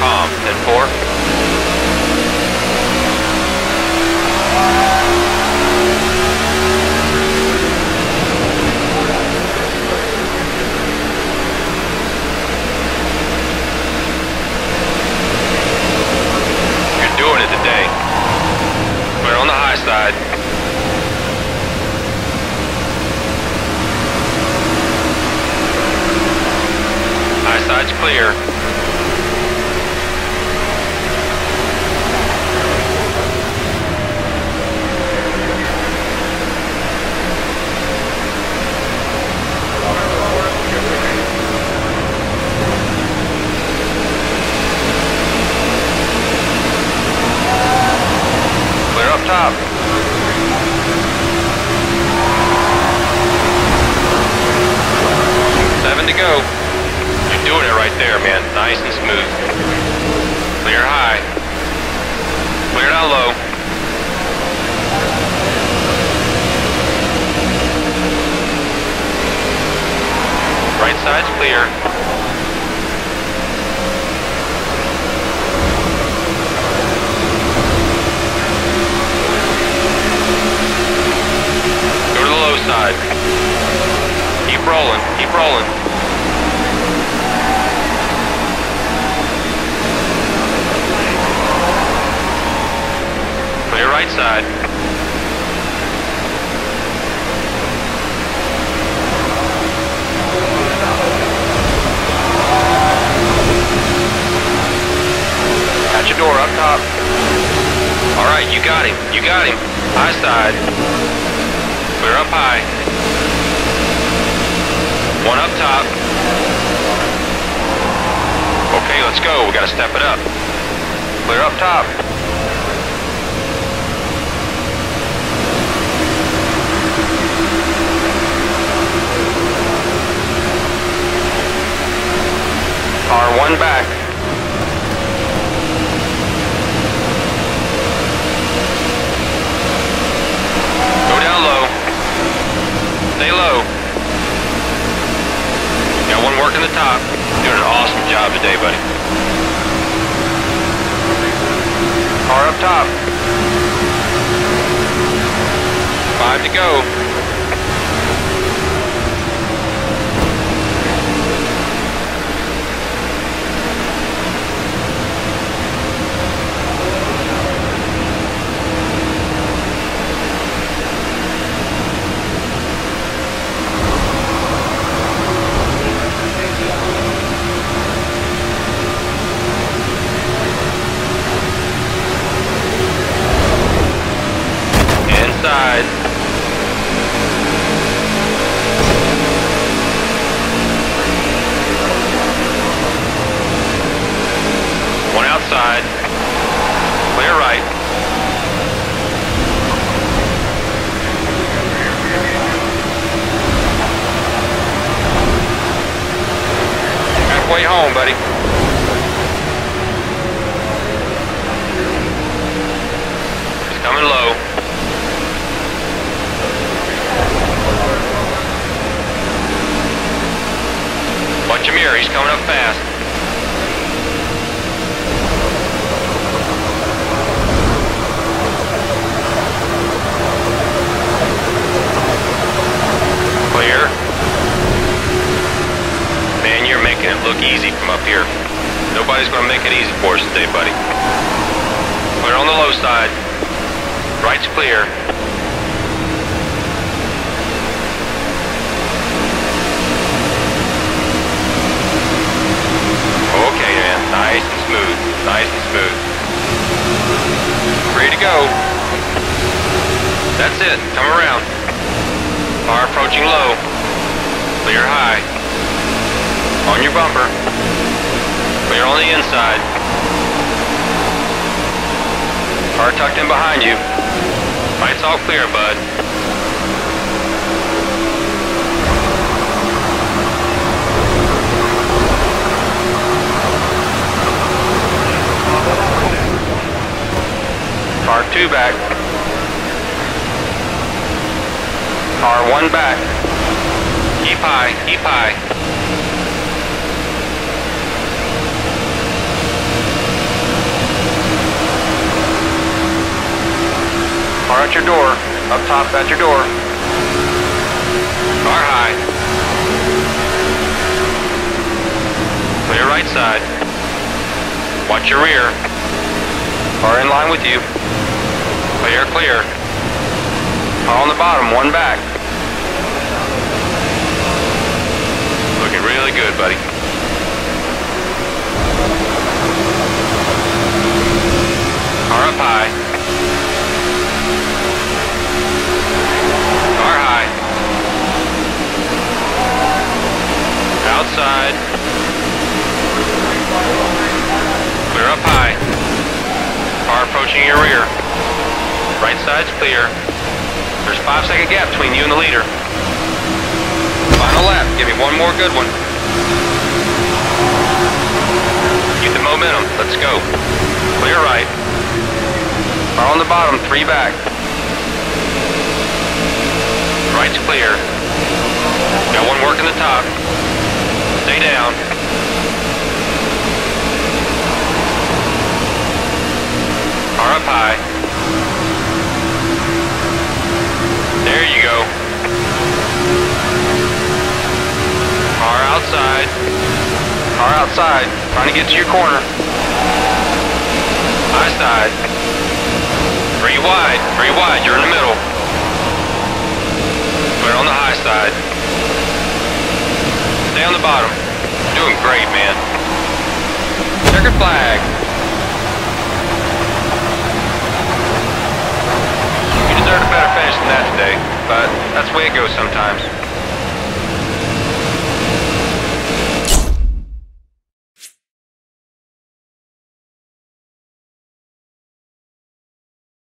calm. 10-4. You're doing it today. Clear on the high side. High side's clear. Clear up top. Seven to go. You're doing it right there, man. Nice and smooth. Clear high. Clear down low. Right side's clear. Go to the low side. Keep rolling. Keep rolling. Clear right side. Got your door up top. All right, you got him. You got him. High side. Clear up high. One up top. Okay, let's go. We gotta step it up. Clear up top. Car one back. Go down low. Stay low. The top. Doing an awesome job today, buddy. Car up top. Five to go. Inside. One outside. Clear right. Halfway home, buddy. He's coming low. He's coming up fast. Clear. Man, you're making it look easy from up here. Nobody's gonna make it easy for us today, buddy. Clear on the low side. Right's clear. Okay, man. Nice and smooth. Nice and smooth. Ready to go. That's it. Come around. Car approaching low. Clear high. On your bumper. Clear on the inside. Car tucked in behind you. Lights all clear, bud. two back. R1 back. Keep high, keep high. Car at your door. Up top at your door. Car high. Clear right side. Watch your rear. Car in line with you. Clear, clear. On the bottom, one back. Looking really good, buddy. Car up high. Car high. Outside. Clear up high. Car approaching your rear. Right side's clear. There's five second gap between you and the leader. Final lap. Give me one more good one. Get the momentum. Let's go. Clear right. Car on the bottom, three back. Right's clear. Got one working the top. Stay down. Car up high. Outside. Trying to get to your corner. High side. Three wide. Three wide. You're in the middle. Clear on the high side. Stay on the bottom. Doing great, man. Checkered flag. You deserved a better finish than that today, but that's the way it goes sometimes.